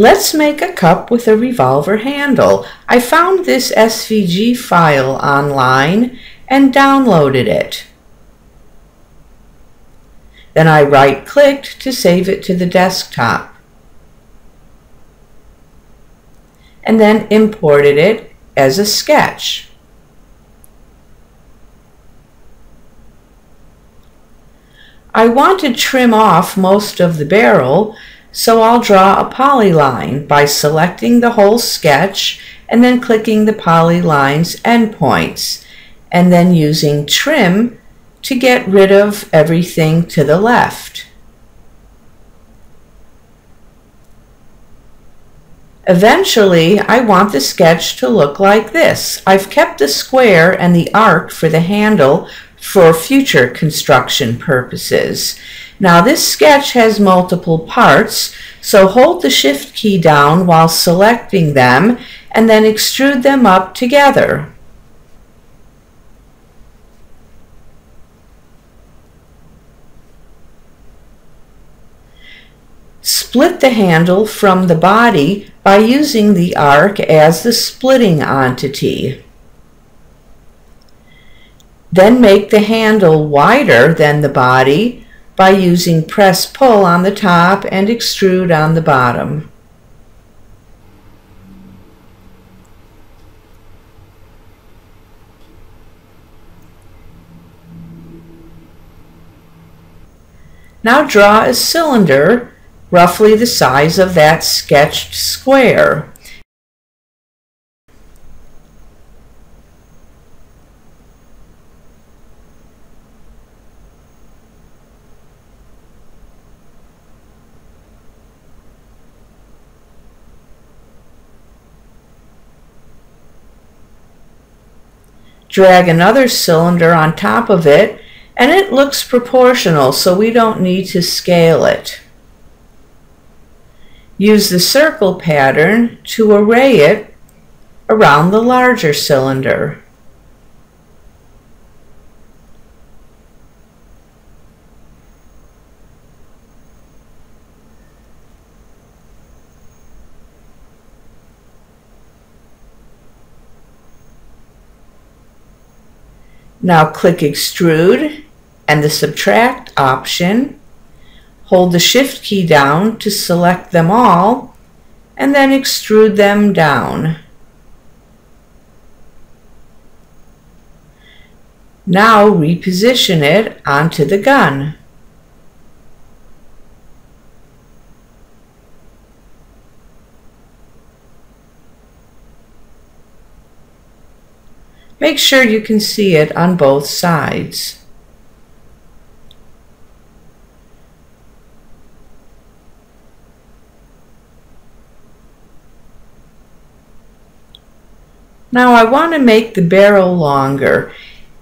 Let's make a cup with a revolver handle. I found this SVG file online and downloaded it. Then I right-clicked to save it to the desktop. And then imported it as a sketch. I want to trim off most of the barrel, so I'll draw a polyline by selecting the whole sketch and then clicking the polyline's endpoints, and then using trim to get rid of everything to the left. Eventually, I want the sketch to look like this. I've kept the square and the arc for the handle for future construction purposes. Now this sketch has multiple parts, so hold the shift key down while selecting them and then extrude them up together. Split the handle from the body by using the arc as the splitting entity. Then make the handle wider than the body by using press pull on the top and extrude on the bottom. Now draw a cylinder roughly the size of that sketched square. Drag another cylinder on top of it and it looks proportional so we don't need to scale it. Use the circle pattern to array it around the larger cylinder. Now click Extrude and the Subtract option. Hold the Shift key down to select them all and then extrude them down. Now reposition it onto the gun. Make sure you can see it on both sides. Now I want to make the barrel longer.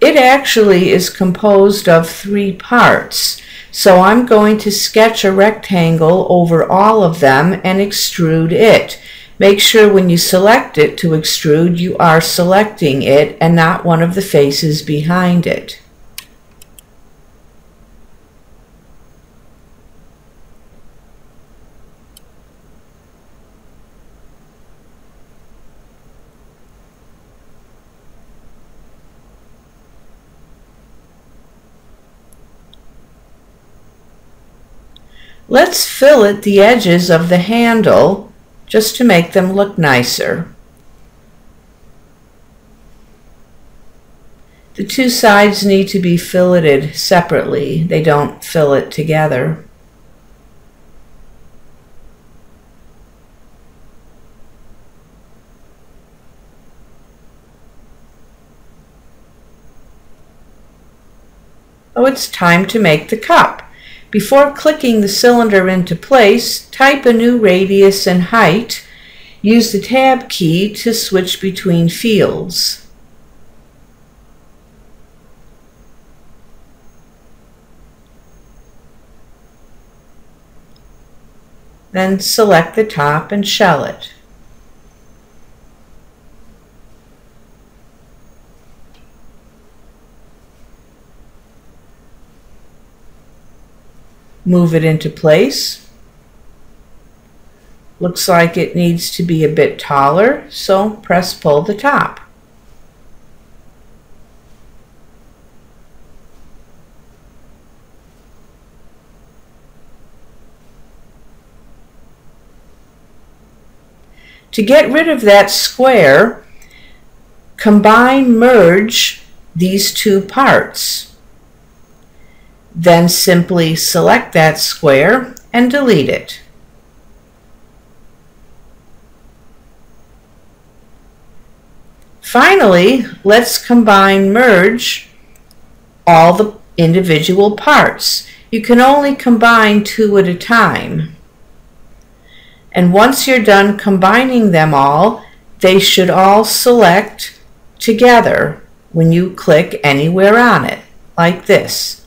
It actually is composed of three parts. So I'm going to sketch a rectangle over all of them and extrude it. Make sure when you select it to extrude, you are selecting it and not one of the faces behind it. Let's fillet the edges of the handle just to make them look nicer. The two sides need to be filleted separately. They don't fillet together. Oh, it's time to make the cup. Before clicking the cylinder into place, type a new radius and height. Use the Tab key to switch between fields. Then select the top and shell it. Move it into place. Looks like it needs to be a bit taller, so press pull the top. To get rid of that square, combine merge these two parts. Then simply select that square and delete it. Finally, let's combine merge all the individual parts. You can only combine two at a time. And once you're done combining them all, they should all select together when you click anywhere on it, like this.